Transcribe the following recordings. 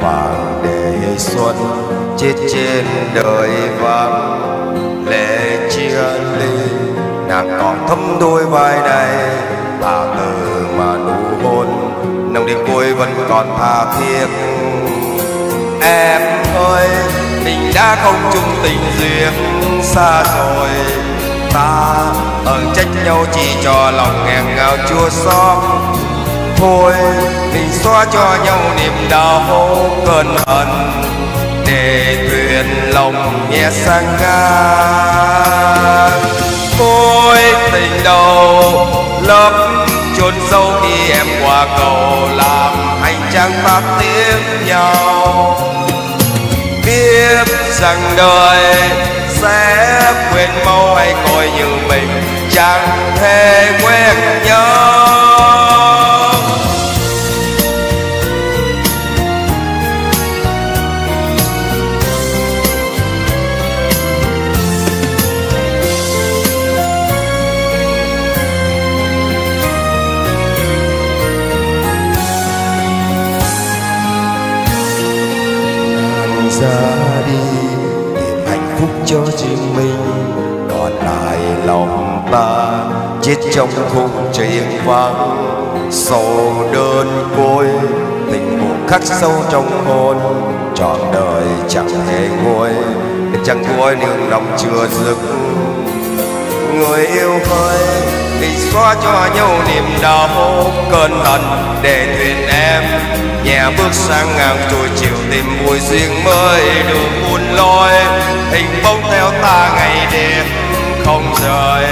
vàng để xuân chết trên đời vắng lệ chia ly, nàng còn thấm đôi vai này. Tà từ mà nụ hôn, nồng đêm vui vẫn còn tha thiết. Em ơi, mình đã không chung tình duyên xa rồi. Ta ở trách nhau chỉ cho lòng nghẹn ngào chua xót thôi. Mình xóa cho nhau niềm đau cơn hận, để thuyền lòng nhẹ sang ngang. Thôi tình đầu lấp chôn sâu khi em qua cầu làm hành trang ta tiếng nhau. Biết rằng đời sẽ quên mau hay coi như mình chẳng thể quen nhau. Mình. Còn lại lòng ta chết trong khung trời yên vắng. Sầu đơn côi, tình buồn khắc sâu trong hồn. Trọn đời chẳng hề nguôi, chẳng nguôi nương lòng chưa dứt. Người yêu ơi, mình xóa cho nhau niềm đau cơn hận để thuyền em nhẹ bước sang ngang tuổi chiều tìm mùi riêng mới được lối hình bóng theo ta ngày đêm. Không rời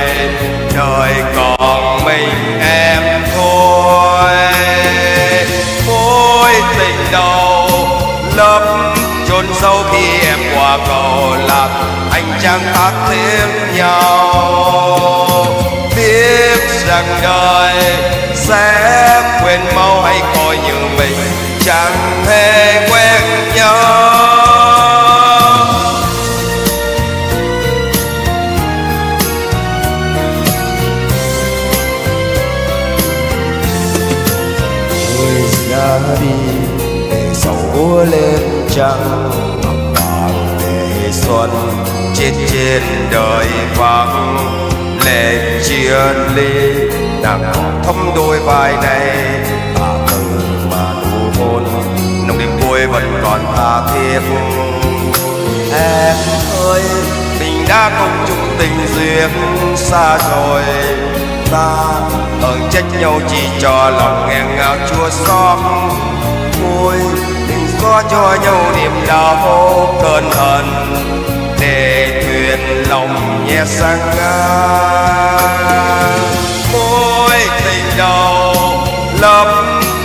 đời còn mình em thôi. Mối tình đầu, lấp chôn sâu khi em qua cầu lạc anh chẳng khác thêm nhau. Biết rằng đời sẽ quên mau hay coi như mình chẳng thể ra đi. Để sầu lên trăng vàng để xuân. Chết trên đời vắng, lệ chia ly. Nàng còn thấm đôi vai này ta từ mà nụ hôn. Nồng đêm vui vẫn còn tha thiết. Em ơi, mình đã không chung tình duyên xa rồi ta. Ở trách nhau chỉ cho lòng nghẹn ngào chua xót. Môi đừng có cho nhau niềm đau cơn hận. Để thuyền lòng nhẹ sang ngang. Môi tình đầu lấp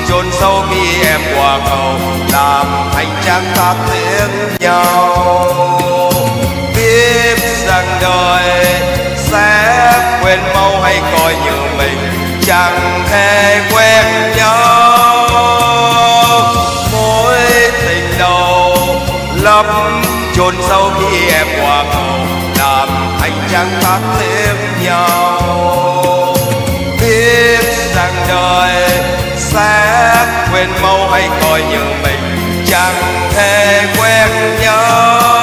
chôn sâu khi em qua cầu. Làm hành trang ta tiếng nhau. Biết mau hay coi như mình chẳng thể quen nhau. Mối tình đầu lấp chôn sâu khi em qua cầu, làm anh chẳng khác thêm nhau. Biết rằng đời sẽ quên mau hay coi như mình chẳng thể quen nhau.